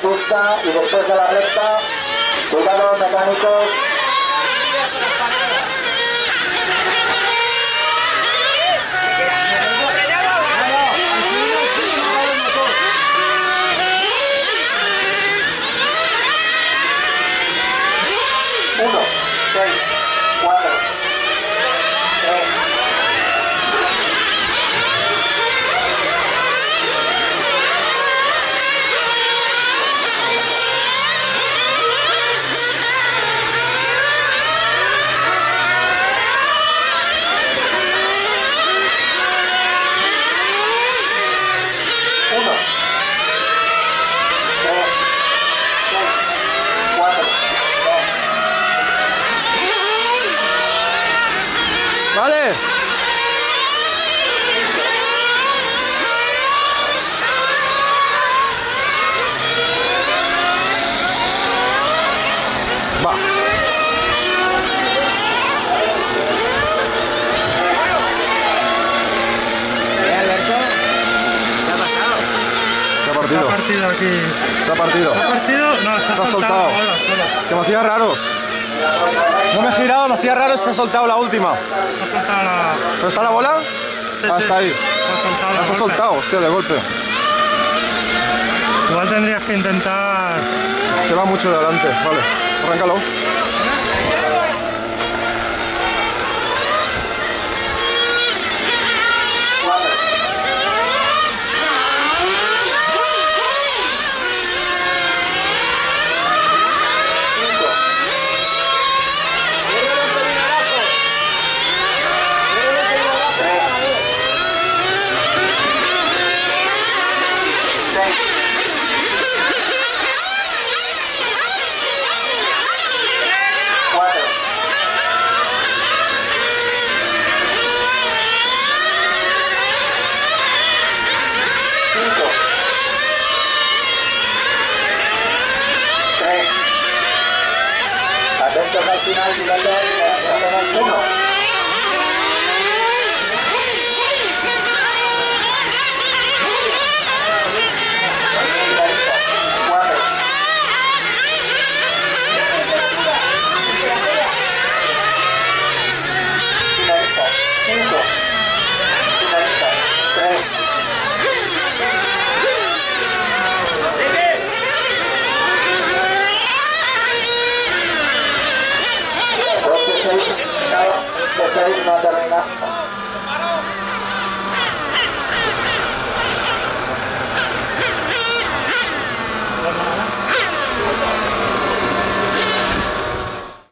Pista y después de la recta, cuidado mecánicos. Partido. aquí. Se ha partido. ¿Se ha partido? No, se ha, Se ha soltado. soltado. Hola, hola. Que me hacía raros. No me he girado, me hacía raros y se ha soltado la última. Se ha soltado la... ¿Pero está la bola? Sí, Ah, sí. está ahí. Se ha soltado la Se ha soltado, hostia, de golpe. Igual tendrías que intentar... Se va mucho de adelante. Vale, arráncalo. Atentos al final, uno,